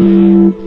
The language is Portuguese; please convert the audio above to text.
Música